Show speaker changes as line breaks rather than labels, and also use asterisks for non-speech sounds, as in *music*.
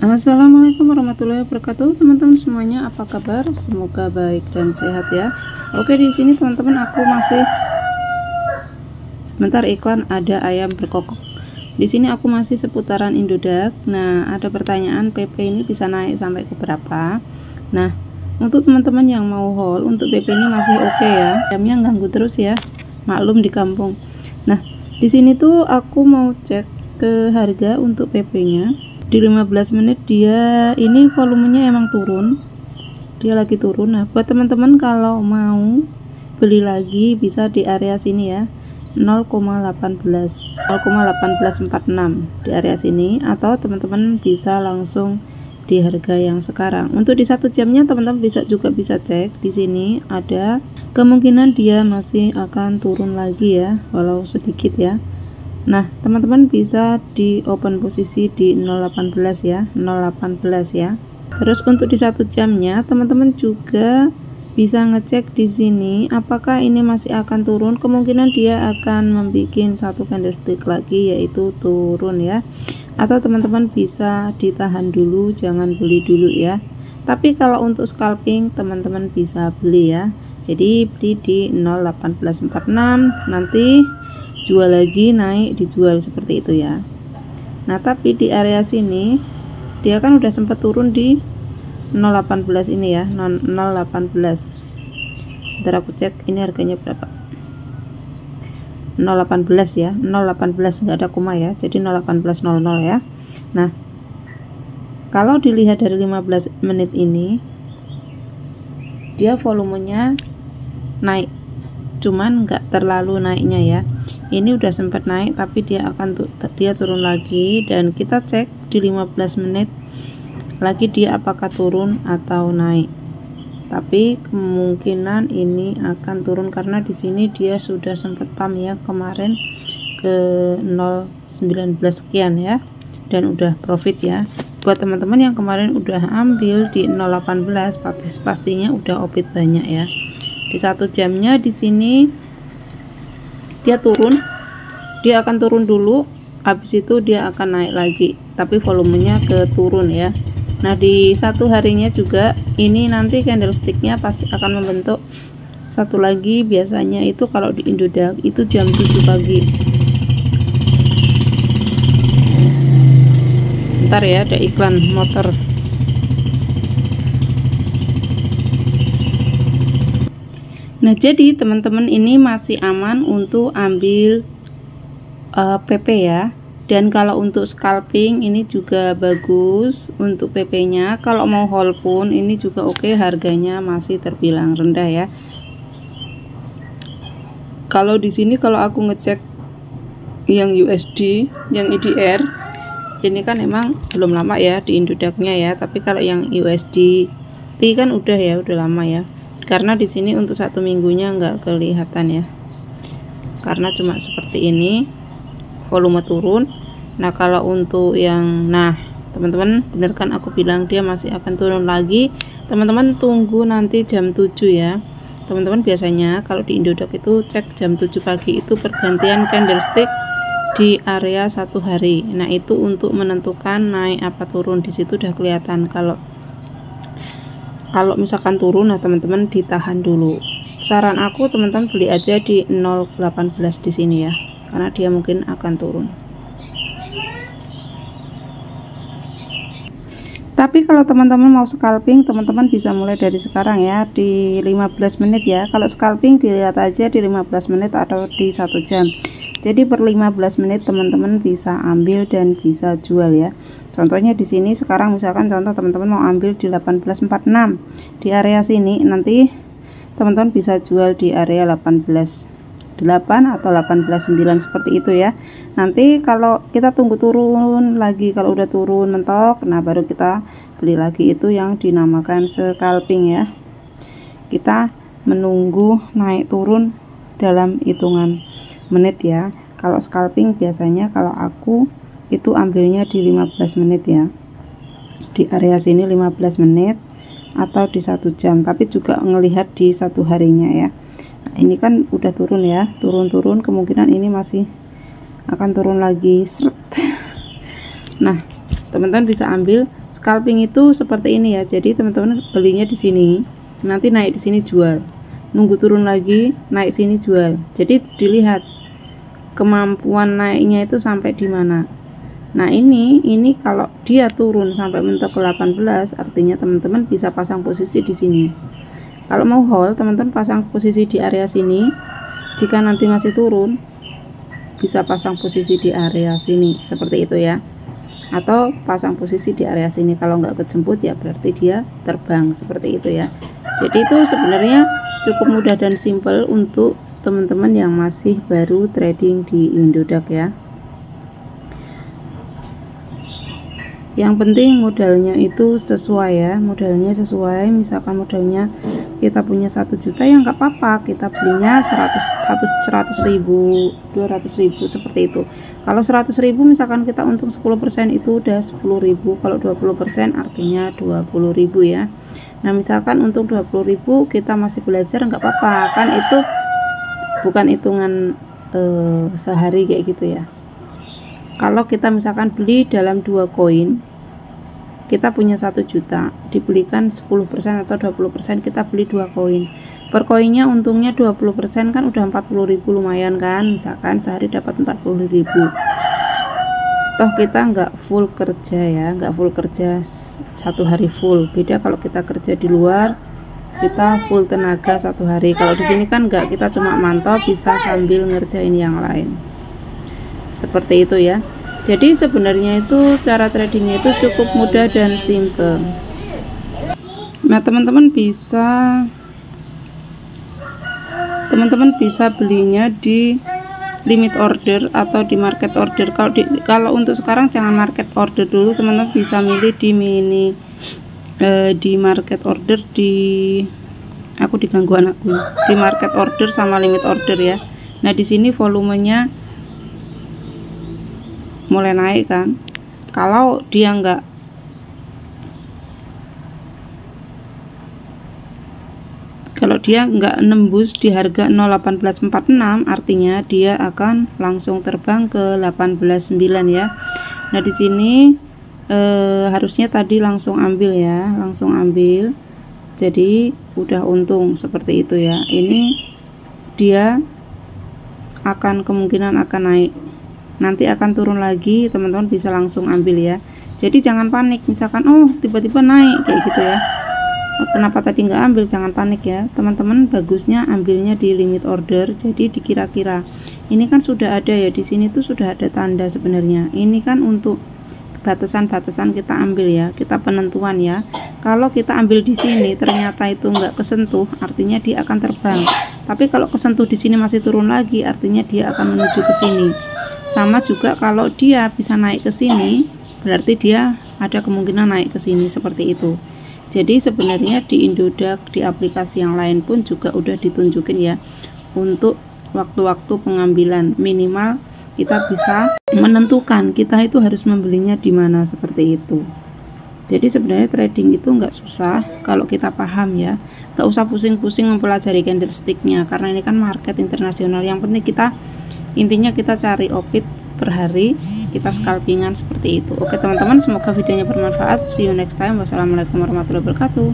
Assalamualaikum warahmatullahi wabarakatuh. Teman-teman semuanya apa kabar? Semoga baik dan sehat ya. Oke di sini teman-teman aku masih sebentar iklan ada ayam berkokok. Di sini aku masih seputaran Indodax. Nah ada pertanyaan PP ini bisa naik sampai ke berapa? Nah untuk teman-teman yang mau haul untuk PP ini masih oke okay ya. Jamnya ganggu terus ya. Maklum di kampung. Nah di sini tuh aku mau cek ke harga untuk PP nya di 15 menit dia ini volumenya emang turun. Dia lagi turun. Nah buat teman-teman kalau mau beli lagi bisa di area sini ya. 0,18 0,1846 di area sini. Atau teman-teman bisa langsung di harga yang sekarang. Untuk di satu jamnya teman-teman bisa juga bisa cek di sini. Ada kemungkinan dia masih akan turun lagi ya walau sedikit ya Nah, teman-teman bisa di open posisi di 018 ya, 018 ya. Terus untuk di satu jamnya, teman-teman juga bisa ngecek di sini apakah ini masih akan turun. Kemungkinan dia akan membuat satu candlestick lagi yaitu turun ya. Atau teman-teman bisa ditahan dulu, jangan beli dulu ya. Tapi kalau untuk scalping, teman-teman bisa beli ya. Jadi beli di 01846 nanti jual lagi naik dijual seperti itu ya. Nah tapi di area sini dia kan udah sempat turun di 018 ini ya 018 ntar aku cek ini harganya berapa? 018 ya 018 nggak ada koma ya jadi 01800 ya. Nah kalau dilihat dari 15 menit ini dia volumenya naik cuman nggak terlalu naiknya ya ini udah sempat naik tapi dia akan dia turun lagi. Dan kita cek di 15 menit lagi dia apakah turun atau naik. Tapi kemungkinan ini akan turun karena di sini dia sudah sempat pam ya kemarin ke 019 sekian ya. Dan udah profit ya. Buat teman-teman yang kemarin udah ambil di 018 pastinya udah opit banyak ya. Di satu jamnya di sini dia turun. Dia akan turun dulu habis itu dia akan naik lagi. Tapi volumenya ke turun ya. Nah di satu harinya juga ini nanti candlesticknya pasti akan membentuk satu lagi. Biasanya itu kalau di Indodax itu jam 7 pagi. Ntar ya ada iklan motor Nah, jadi teman-teman ini masih aman untuk ambil uh, eh, PP ya. Dan kalau untuk scalping ini juga bagus untuk PP-nya. Kalau mau haul pun ini juga oke, okay, harganya masih terbilang rendah ya. Kalau di sini kalau aku ngecek yang USD, yang IDR, ini kan emang belum lama ya di Indodax-nya ya. Tapi kalau yang USD kan udah ya, udah lama ya karena di sini untuk satu minggunya nggak kelihatan ya. Karena cuma seperti ini volume turun. Nah kalau untuk yang nah teman-teman bener kan aku bilang dia masih akan turun lagi. Teman-teman tunggu nanti jam 7 ya. Teman-teman biasanya kalau di Indodax itu cek jam 7 pagi itu pergantian candlestick di area satu hari. Nah itu untuk menentukan naik apa turun. Di situ udah kelihatan kalau kalau misalkan turun nah teman-teman ditahan dulu. Saran aku teman-teman beli aja di 018 di sini ya karena dia mungkin akan turun. Tapi kalau teman-teman mau scalping teman-teman bisa mulai dari sekarang ya di 15 menit ya. Kalau scalping dilihat aja di 15 menit atau di satu jam jadi per 15 menit teman-teman bisa ambil dan bisa jual ya. Contohnya di sini sekarang misalkan contoh teman-teman mau ambil di 1846 di area sini nanti teman-teman bisa jual di area 18 8 atau 18.9 seperti itu ya. Nanti kalau kita tunggu turun lagi kalau udah turun mentok nah baru kita beli lagi itu yang dinamakan scalping ya. Kita menunggu naik turun dalam hitungan menit ya. Kalau scalping biasanya kalau aku itu ambilnya di 15 menit ya. Di area sini 15 menit atau di satu jam tapi juga melihat di satu harinya ya. Nah, ini kan udah turun ya turun-turun kemungkinan ini masih akan turun lagi. *laughs* Nah teman-teman bisa ambil scalping itu seperti ini ya. Jadi teman-teman belinya di sini nanti naik di sini jual. Nunggu turun lagi naik sini jual. Jadi dilihat kemampuan naiknya itu sampai di mana. Nah ini ini kalau dia turun sampai mentok ke 18 artinya teman-teman bisa pasang posisi di sini. Kalau mau hold teman-teman pasang posisi di area sini. Jika nanti masih turun bisa pasang posisi di area sini seperti itu ya. Atau pasang posisi di area sini. Kalau nggak kejemput ya berarti dia terbang seperti itu ya. Jadi itu sebenarnya cukup mudah dan simple untuk teman-teman yang masih baru trading di Indodax ya. Yang penting modalnya itu sesuai ya. Modalnya sesuai misalkan modalnya kita punya satu juta ya nggak apa-apa. Kita belinya 100 100 100 ribu 200 ribu seperti itu. Kalau 100 ribu misalkan kita untung 10% itu udah 10 ribu. Kalau 20% artinya 20 ribu ya. Nah misalkan untung 20 ribu kita masih belajar nggak apa-apa. Kan itu bukan hitungan uh, sehari kayak gitu ya. Kalau kita misalkan beli dalam dua koin kita punya satu juta dibelikan 10% atau 20% kita beli dua koin. Per koinnya untungnya 20% kan udah 40.000 lumayan kan misalkan sehari dapat 40.000 toh kita nggak full kerja ya nggak full kerja satu hari full. Beda kalau kita kerja di luar kita full tenaga satu hari. Kalau di sini kan nggak kita cuma mantau bisa sambil ngerjain yang lain. Seperti itu ya. Jadi sebenarnya itu cara tradingnya itu cukup mudah dan simple. Nah teman-teman bisa teman-teman bisa belinya di limit order atau di market order. Kalau di, kalau untuk sekarang jangan market order dulu teman-teman bisa milih di mini eh, di market order di aku diganggu anakku. Di market order sama limit order ya. Nah di sini volumenya mulai naik kan. Kalau dia enggak kalau dia enggak nembus di harga 01846 artinya dia akan langsung terbang ke 189 ya. Nah di sini eh, harusnya tadi langsung ambil ya langsung ambil. Jadi udah untung seperti itu ya. Ini dia akan kemungkinan akan naik. Nanti akan turun lagi teman-teman bisa langsung ambil ya. Jadi jangan panik. Misalkan oh tiba-tiba naik kayak gitu ya. Oh, kenapa tadi nggak ambil? Jangan panik ya. Teman-teman bagusnya ambilnya di limit order. Jadi dikira-kira. Ini kan sudah ada ya. Di sini tuh sudah ada tanda sebenarnya. Ini kan untuk batasan-batasan kita ambil ya kita penentuan ya. Kalau kita ambil di sini ternyata itu nggak kesentuh artinya dia akan terbang. Tapi kalau kesentuh di sini masih turun lagi artinya dia akan menuju ke sini. Sama juga kalau dia bisa naik ke sini berarti dia ada kemungkinan naik ke sini seperti itu. Jadi sebenarnya di Indodax di aplikasi yang lain pun juga udah ditunjukin ya untuk waktu-waktu pengambilan. Minimal kita bisa menentukan kita itu harus membelinya di mana seperti itu. Jadi sebenarnya trading itu nggak susah kalau kita paham ya. Nggak usah pusing-pusing mempelajari candlesticknya karena ini kan market internasional. Yang penting kita intinya kita cari opit per hari kita scalpingan seperti itu. Oke teman-teman semoga videonya bermanfaat. See you next time. Wassalamualaikum warahmatullahi wabarakatuh